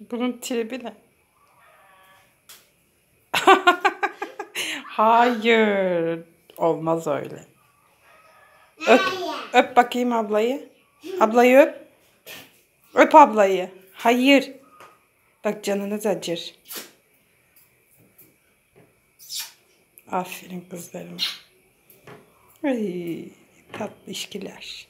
Bunun tribi ne? Hayır. Olmaz öyle. Öp, öp bakayım ablayı. Ablayı öp. Öp ablayı. Hayır. Bak canınız acır. Aferin kızlarım. Ay, tatlı işkiler.